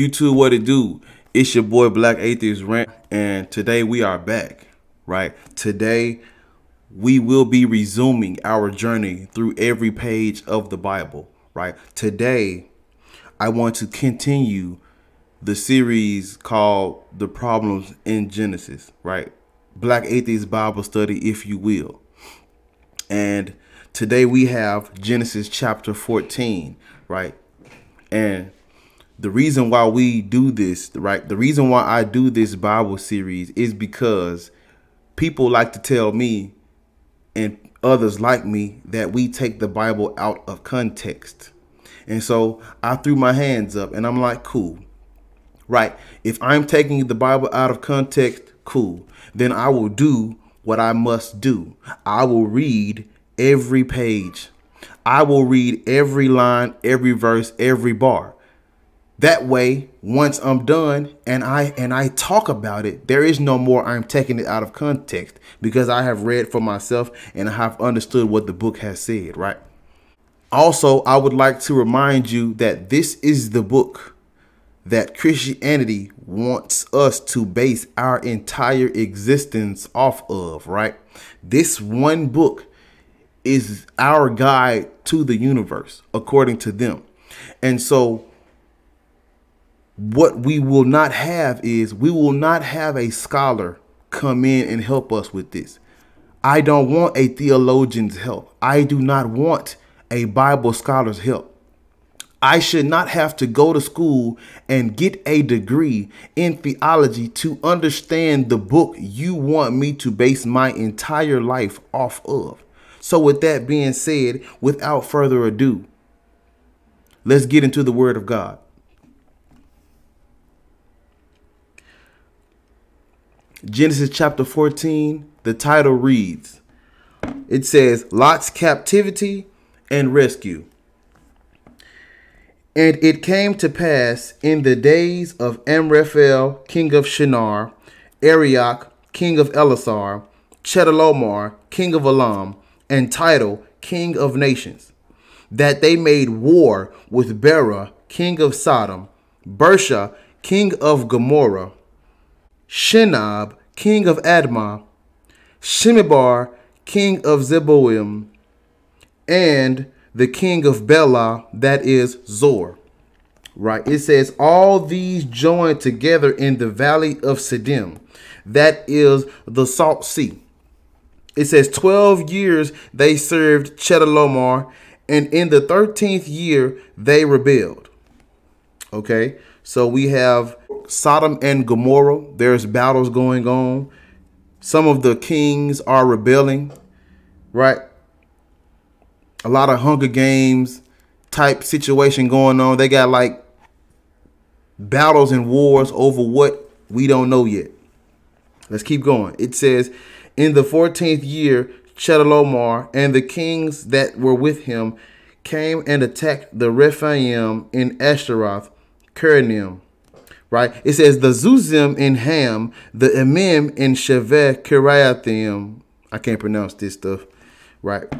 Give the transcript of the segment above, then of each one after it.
YouTube, what it do? It's your boy Black Atheist Rant, today we are back, right? Today we will be resuming our journey through every page of the Bible, right? Today I want to continue the series called The Problems in Genesis, right? Black Atheist Bible Study, if you will. And today we have Genesis chapter 14, right? And the reason why we do this, right? The reason why I do this Bible series is because people like to tell me and others like me that we take the Bible out of context. And so I threw my hands up and I'm like, cool. Right. If I'm taking the Bible out of context, cool. Then I will do what I must do. I will read every page. I will read every line, every verse, every bar. That way, once I'm done and I and I talk about it, there is no more I'm taking it out of context because I have read for myself and I have understood what the book has said, right? Also, I would like to remind you that this is the book that Christianity wants us to base our entire existence off of, right? This one book is our guide to the universe, according to them. And so what we will not have is we will not have a scholar come in and help us with this. I don't want a theologian's help. I do not want a Bible scholar's help. I should not have to go to school and get a degree in theology to understand the book you want me to base my entire life off of. So, with that being said, without further ado, let's get into the Word of God. Genesis chapter 14, the title reads, it says, Lot's captivity and rescue. And it came to pass in the days of Amraphel, king of Shinar, Arioch, king of Elasar, Chedorlaomer, king of Elam, and Tidal, king of nations, that they made war with Bera, king of Sodom, Birsha, king of Gomorrah, Shinab, king of Admah, Shemeber, king of Zeboim, and the king of Bela, that is Zoar. Right? It says, all these joined together in the valley of Siddim, that is the Salt Sea. It says, 12 years they served Chedorlaomer, and in the 13th year they rebelled. Okay? So we have Sodom and Gomorrah. There's battles going on. Some of the kings are rebelling, right? A lot of Hunger Games type situation going on. They got like battles and wars over what we don't know yet. Let's keep going. It says, in the 14th year, Chedorlaomer and the kings that were with him came and attacked the Rephaim in Ashtaroth Keranim. Right? It says the Zuzim in Ham, the Emim in Sheveh Kiriathim. I can't pronounce this stuff. Right?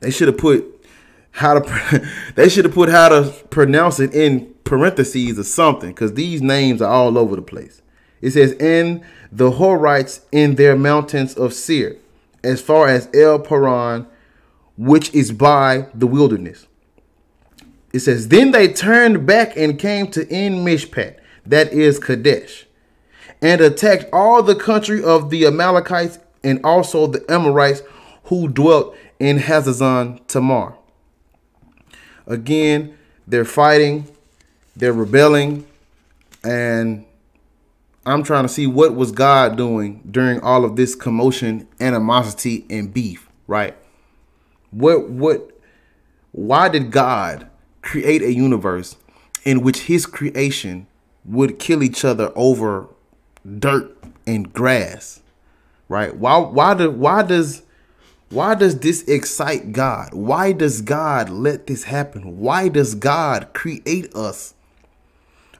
They should have put how to they should have put how to pronounce it in parentheses or something because these names are all over the place. It says in the Horites in their mountains of Seir, as far as El Paran, which is by the wilderness. It says, Then they turned back and came to En Mishpat, that is Kadesh, and attacked all the country of the Amalekites and also the Amorites who dwelt in Hazazon Tamar. Again, they're fighting, they're rebelling, and I'm trying to see what was God doing during all of this commotion, animosity, and beef, right? What what why did God create a universe in which his creation would kill each other over dirt and grass. Right? Why why do why does why does this excite God? Why does God let this happen? Why does God create us?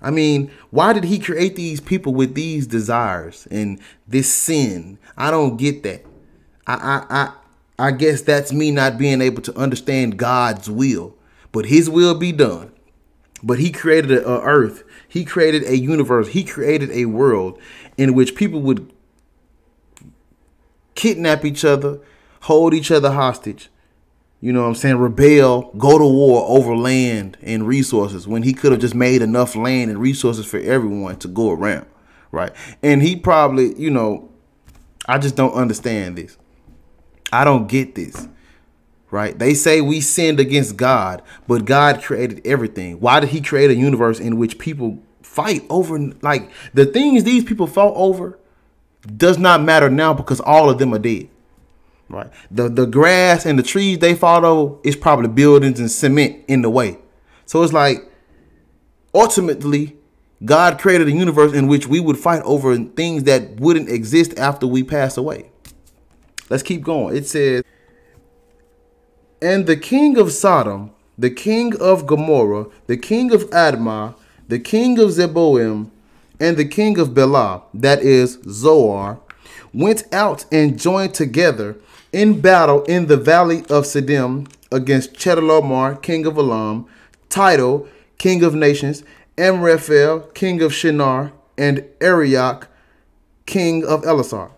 I mean, why did he create these people with these desires and this sin? I don't get that. I I I, I guess that's me not being able to understand God's will. But his will be done. But he created a, earth. He created a universe. He created a world in which people would kidnap each other, hold each other hostage. You know what I'm saying? Rebel, go to war over land and resources when he could have just made enough land and resources for everyone to go around. Right. And he probably, you know, I just don't understand this. I don't get this. Right? They say we sinned against God, but God created everything. Why did he create a universe in which people fight over like the things these people fought over does not matter now because all of them are dead. Right. The the grass and the trees they fought over is probably buildings and cement in the way. So it's like ultimately God created a universe in which we would fight over things that wouldn't exist after we pass away. Let's keep going. It says, And the king of Sodom, the king of Gomorrah, the king of Admah, the king of Zeboim, and the king of Bela, that is Zoar, went out and joined together in battle in the valley of Siddim against Chedorlaomer, king of Elam, Tidal, king of nations, Amraphel, king of Shinar, and Arioch, king of Elasar.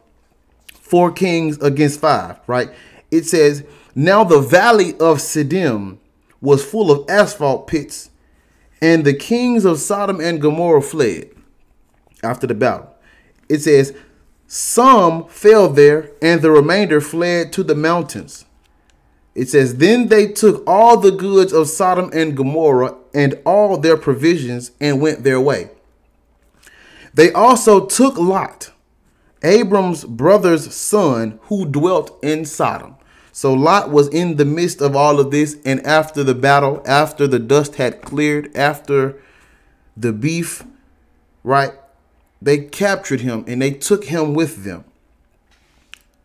Four kings against five, right? It says, Now the valley of Siddim was full of asphalt pits, and the kings of Sodom and Gomorrah fled after the battle. It says, some fell there, and the remainder fled to the mountains. It says, Then they took all the goods of Sodom and Gomorrah and all their provisions and went their way. They also took Lot, Abram's brother's son, who dwelt in Sodom. So Lot was in the midst of all of this, and after the battle, after the dust had cleared, after the beef, right? they captured him and they took him with them.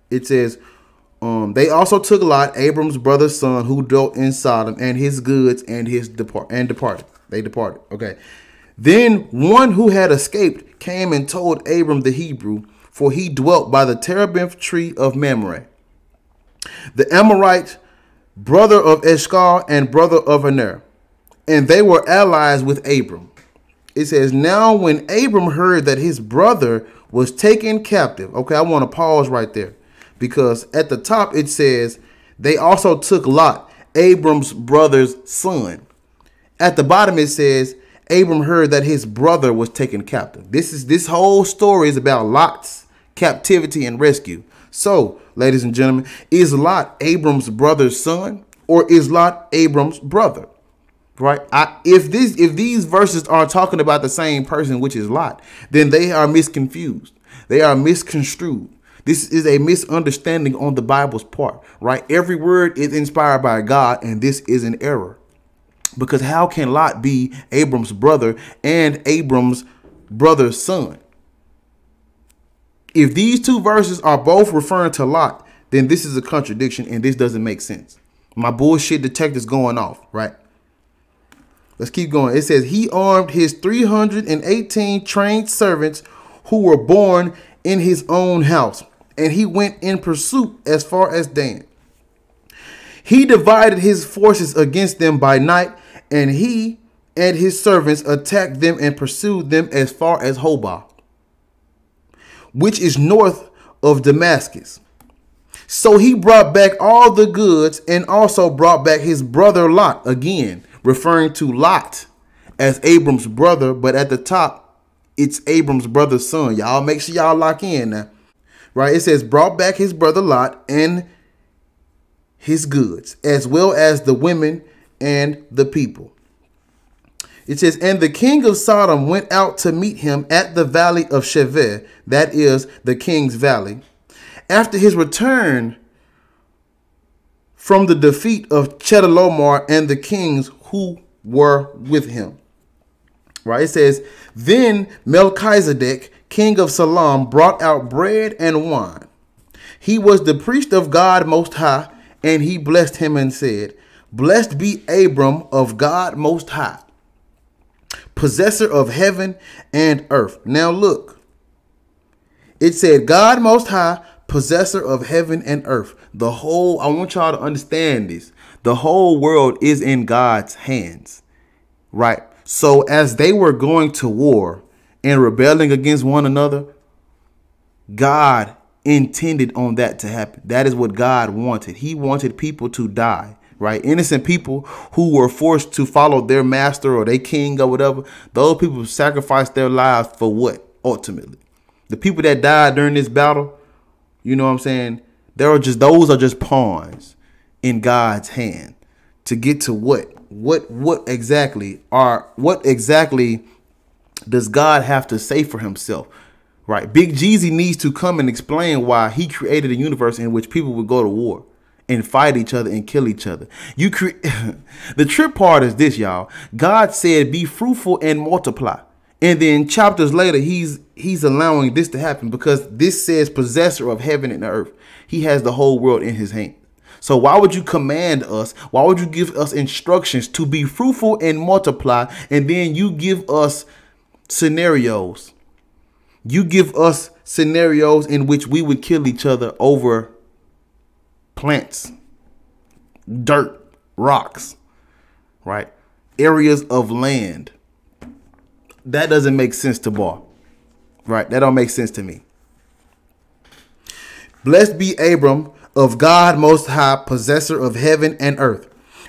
It says, um, they also took Lot, Abram's brother's son, who dwelt in Sodom, and his goods and his depart and departed. They departed. Okay. Then one who had escaped came and told Abram the Hebrew, for he dwelt by the terebinth tree of Mamre. The Amorite, brother of Eshcol and brother of Aner, and they were allies with Abram it says, Now when Abram heard that his brother was taken captive, okay, I want to pause right there because at the top it says, They also took Lot, Abram's brother's son. At the bottom it says, Abram heard that his brother was taken captive. This is this whole story is about Lot's captivity and rescue. So, ladies and gentlemen, is Lot Abram's brother's son or is Lot Abram's brother? right? I, if this if these verses are talking about the same person, which is Lot, then they are misconfused. They are misconstrued. This is a misunderstanding on the Bible's part, right? Every word is inspired by God, and this is an error. Because how can Lot be Abram's brother and Abram's brother's son? If these two verses are both referring to Lot, then this is a contradiction and this doesn't make sense. My bullshit detector's going off, right? Let's keep going. It says, He armed his 318 trained servants who were born in his own house, and he went in pursuit as far as Dan. He divided his forces against them by night, and he and his servants attacked them and pursued them as far as Hobah, which is north of Damascus. So he brought back all the goods and also brought back his brother Lot again referring to Lot as Abram's brother, but at the top, it's Abram's brother's son. Y'all make sure y'all lock in now. Right? It says, brought back his brother Lot and his goods, as well as the women and the people. It says, And the king of Sodom went out to meet him at the valley of Shaveh, that is the king's valley. After his return from the defeat of Chedorlaomer and the kings who were with him. Right? It says, Then Melchizedek, king of Salem, brought out bread and wine. He was the priest of God Most High, and he blessed him and said, Blessed be Abram of God Most High, possessor of heaven and earth. Now look, it said, God Most High, possessor of heaven and earth. The whole, I want y'all to understand this. The whole world is in God's hands, right? So as they were going to war and rebelling against one another, God intended on that to happen. That is what God wanted. He wanted people to die, right? Innocent people who were forced to follow their master or their king or whatever. Those people sacrificed their lives for what? Ultimately. The people that died during this battle, you know what I'm saying? There are just those are just pawns in God's hand to get to what? What what exactly are what exactly does God have to say for himself? Right. Big Jeezy needs to come and explain why he created a universe in which people would go to war and fight each other and kill each other. You cre- the trip part is this, y'all. God said, "Be fruitful and multiply," and then chapters later, he's he's allowing this to happen because this says, "Possessor of heaven and earth." He has the whole world in his hand. So why would you command us? Why would you give us instructions to be fruitful and multiply, and then you give us scenarios? You give us scenarios in which we would kill each other over plants, dirt, rocks, right? Areas of land. That doesn't make sense to Ball. Right? That don't make sense to me. Blessed be Abram of God Most High, possessor of heaven and earth.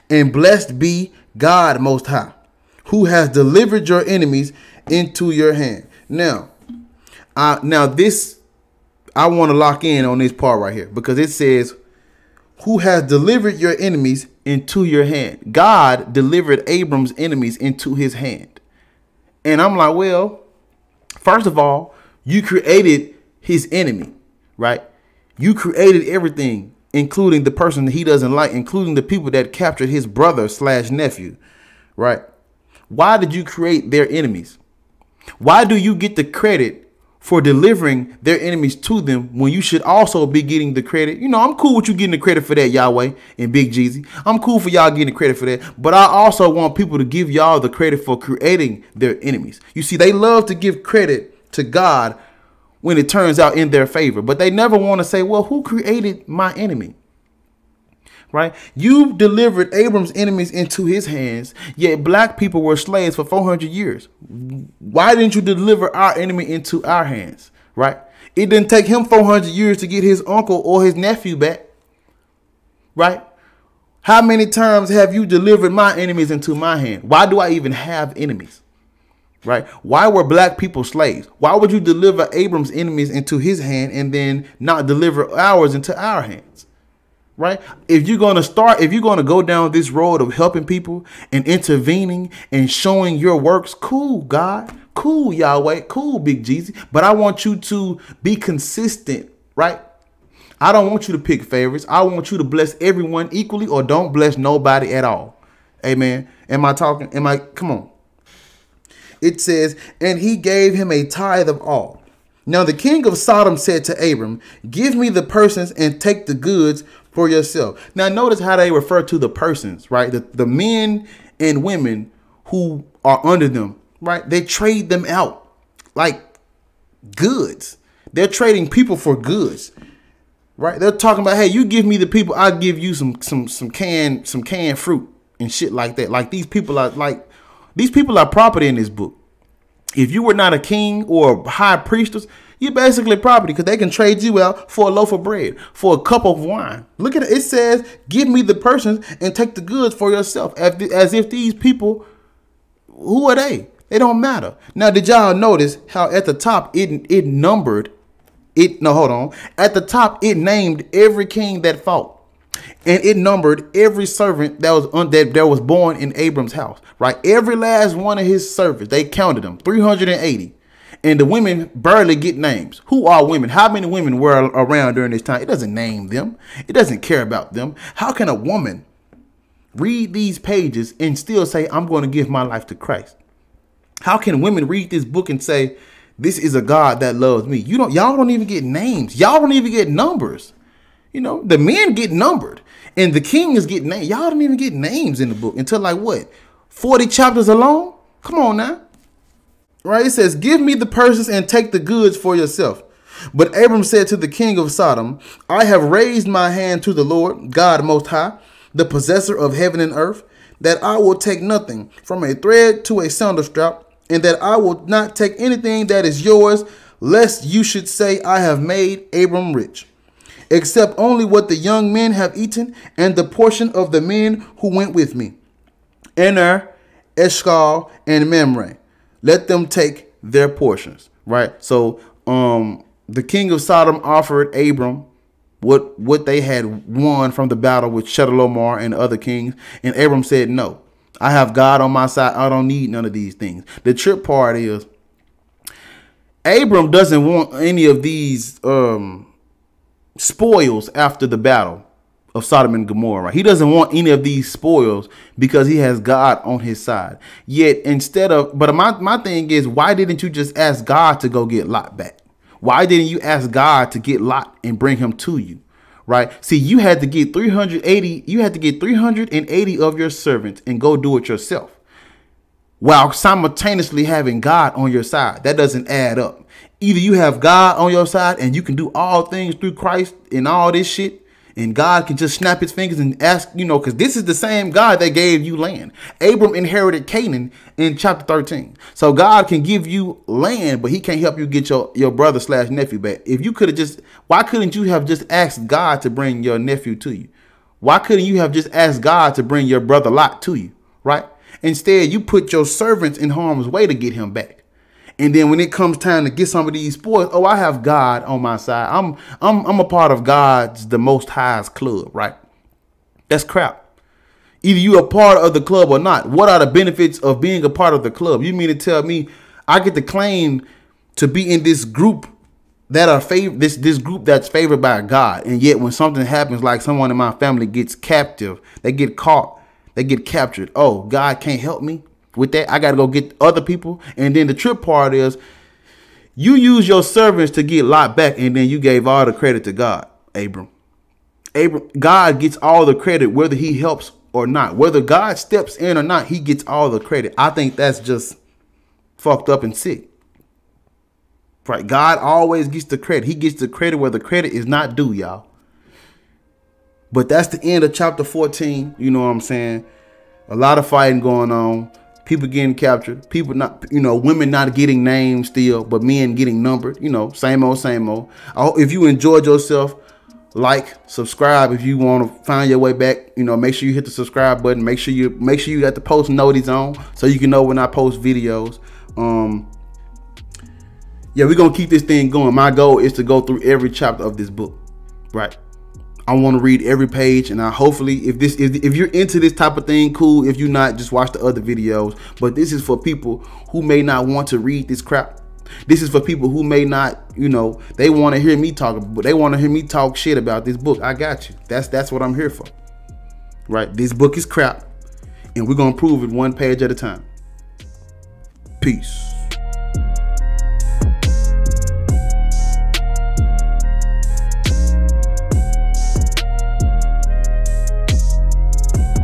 And blessed be God Most High, who has delivered your enemies into your hand. Now, I, now this I want to lock in on this part right here because it says, "Who has delivered your enemies into your hand?" God delivered Abram's enemies into his hand, and I'm like, well, first of all, you created his enemy, right? You created everything, including the person that he doesn't like, including the people that captured his brother slash nephew, right? Why did you create their enemies? Why do you get the credit for delivering their enemies to them when you should also be getting the credit. You know, I'm cool with you getting the credit for that, Yahweh and Big Jeezy. I'm cool for y'all getting the credit for that. But I also want people to give y'all the credit for creating their enemies. You see, they love to give credit to God when it turns out in their favor, but they never want to say, well, who created my enemy? Right? You delivered Abram's enemies into his hands, yet black people were slaves for 400 years. Why didn't you deliver our enemy into our hands, right? It didn't take him 400 years to get his uncle or his nephew back, right? How many times have you delivered my enemies into my hand? Why do I even have enemies? Right? Why were black people slaves? Why would you deliver Abram's enemies into his hand and then not deliver ours into our hands? Right? If you're going to start, if you're going to go down this road of helping people and intervening and showing your works, cool, God, cool, Yahweh, cool, Big Jeezy. But I want you to be consistent, right? I don't want you to pick favorites. I want you to bless everyone equally or don't bless nobody at all. Amen. Am I talking? Am I? Come on. It says, and he gave him a tithe of all. Now the king of Sodom said to Abram, Give me the persons and take the goods for yourself. Now, notice how they refer to the persons, right? The, the men and women who are under them, right? They trade them out like goods. They're trading people for goods, right? They're talking about, hey, you give me the people, I'll give you some some some canned some canned fruit and shit like that. Like these people are like these people are property in this book. If you were not a king or a high priestess, you basically property because they can trade you out for a loaf of bread, for a cup of wine. Look at it. It says, give me the persons and take the goods for yourself. As if these people, who are they? They don't matter. Now, did y'all notice how at the top it it numbered it? No, hold on. At the top, it named every king that fought, and it numbered every servant that was un, that, that was born in Abram's house. Right, every last one of his servants. They counted them, three hundred and the women barely get names. Who are women? How many women were around during this time? It doesn't name them. It doesn't care about them. How can a woman read these pages and still say, I'm going to give my life to Christ? How can women read this book and say, This is a God that loves me. You don't y'all don't even get names. Y'all don't even get numbers. You know, the men get numbered and the kings get named. Y'all don't even get names in the book until like what? 40 chapters alone? Come on now. Right? It says, Give me the purses and take the goods for yourself. But Abram said to the king of Sodom, I have raised my hand to the Lord, God Most High, the possessor of heaven and earth, that I will take nothing from a thread to a sandal strap, and that I will not take anything that is yours, lest you should say, I have made Abram rich, except only what the young men have eaten, and the portion of the men who went with me. Aner, Eshcol, and Mamre. Let them take their portions. Right? So um the king of Sodom offered Abram what what they had won from the battle with Chedorlaomer and other kings, and Abram said, "No, I have God on my side. I don't need none of these things." The trip part is Abram doesn't want any of these um, spoils after the battle of Sodom and Gomorrah. Right? He doesn't want any of these spoils because he has God on his side. Yet instead of, but my my thing is, why didn't you just ask God to go get Lot back? Why didn't you ask God to get Lot and bring him to you? Right? See, you had to get 380, you had to get 380 of your servants and go do it yourself while simultaneously having God on your side. That doesn't add up. Either you have God on your side and you can do all things through Christ and all this shit, and God can just snap his fingers and ask, you know, because this is the same God that gave you land. Abram inherited Canaan in chapter 13. So God can give you land, but he can't help you get your, your brother slash nephew back. If you could have just, why couldn't you have just asked God to bring your nephew to you? Why couldn't you have just asked God to bring your brother Lot to you, right? Instead, you put your servants in harm's way to get him back. And then when it comes time to get some of these spoils, oh, I have God on my side. I'm I'm I'm a part of God's the most highest club, right? That's crap. Either you a part of the club or not. What are the benefits of being a part of the club? You mean to tell me I get to claim to be in this group that are favor this this group that's favored by God, and yet when something happens, like someone in my family gets captive, they get caught, they get captured. Oh, God can't help me with that, I got to go get other people. And then the trip part is you use your servants to get Lot back, and then you gave all the credit to God, Abram. Abram, God gets all the credit whether he helps or not. Whether God steps in or not, he gets all the credit. I think that's just fucked up and sick. Right? God always gets the credit. He gets the credit where the credit is not due, y'all. But that's the end of chapter 14. You know what I'm saying? A lot of fighting going on people getting captured, people not, you know, women not getting names still, but men getting numbered, you know, same old, same old. if you enjoyed yourself, like, subscribe if you want to find your way back. You know, make sure you hit the subscribe button. Make sure you make sure you got the post notice on so you can know when I post videos. Um, yeah, we're gonna keep this thing going. My goal is to go through every chapter of this book, right? I want to read every page, and I hopefully, if this, if, if you're into this type of thing, cool. If you're not, just watch the other videos. But this is for people who may not want to read this crap. This is for people who may not, you know, they want to hear me talk, but they want to hear me talk shit about this book. I got you. That's that's what I'm here for. Right? This book is crap, and we're gonna prove it one page at a time. Peace.